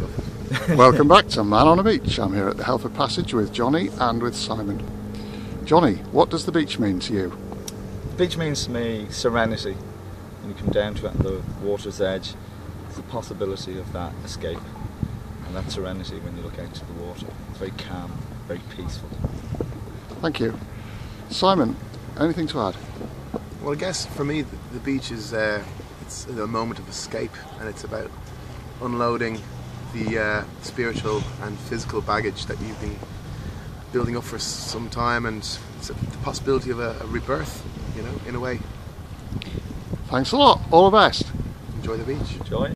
love it. Welcome back to Man on a Beach. I'm here at the Helford Passage with Johnny and with Simon. Johnny, what does the beach mean to you? The beach means to me serenity. When you come down to it on the water's edge, there's the possibility of that escape and that serenity when you look out to the water. It's very calm, very peaceful. Thank you. Simon, anything to add? Well, I guess for me, the, the beach is uh, it's a moment of escape, and it's about unloading the uh, spiritual and physical baggage that you've been building up for some time, and a, the possibility of a, a rebirth, you know, in a way. Thanks a lot. All the best. Enjoy the beach. Enjoy.